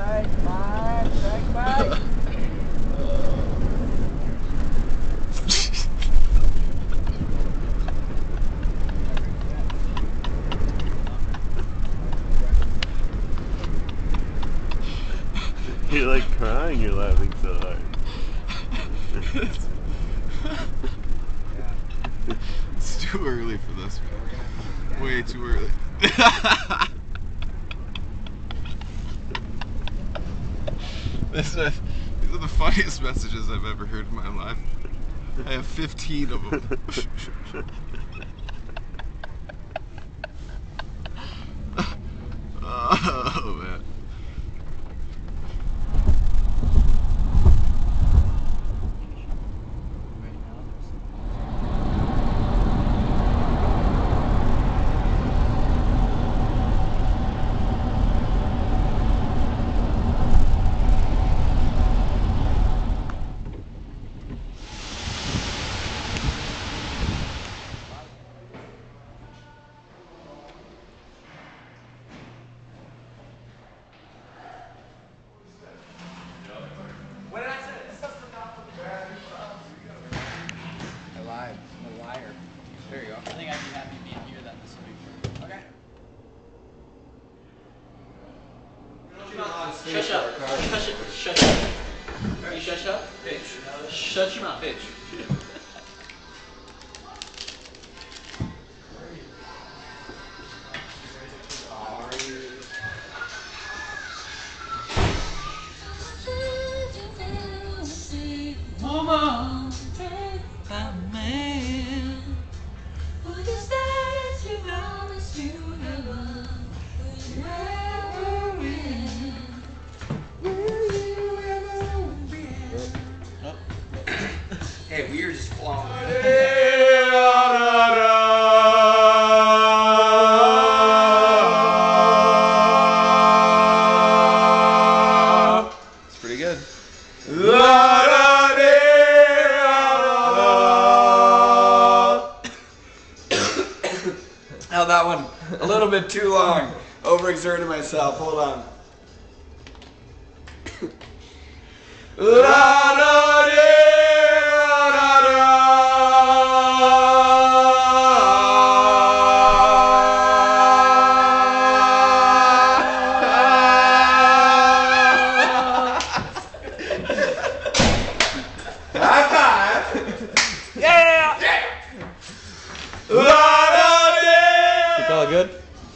You're like crying, you're laughing so hard. it's too early for this. Way too early. this, uh, these are the funniest messages I've ever heard in my life. I have 15 of them. oh I. I'm a liar. There you go. I think I'd be happy being here then this week. Okay. Shush up. Shush it. Shush up. You shush up? Bitch. Shut your mouth, bitch. Held that one a little bit too long. Overexerted myself. Hold on.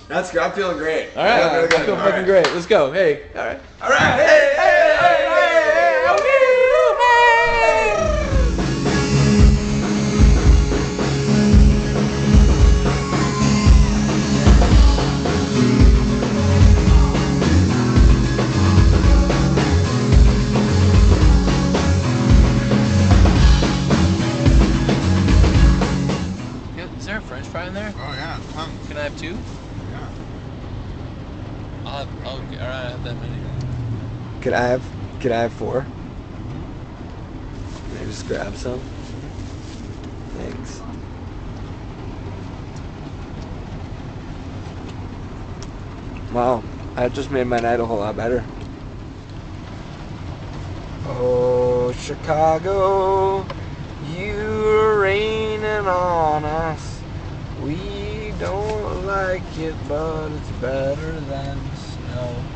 That's good. I'm feeling great. All right, Yeah, I really good. feel fucking right. great. Let's go. Hey, all right. All right. Hey, hey, hey, hey, Is there a French fry in there? Oh yeah, come. Can I have two? Have, oh, okay, all right, I have that many. Could I have? Could I have four? Can I just grab some? Thanks. Wow, that just made my night a whole lot better. Oh, Chicago, you're raining on us. We don't like it, but it's better than know.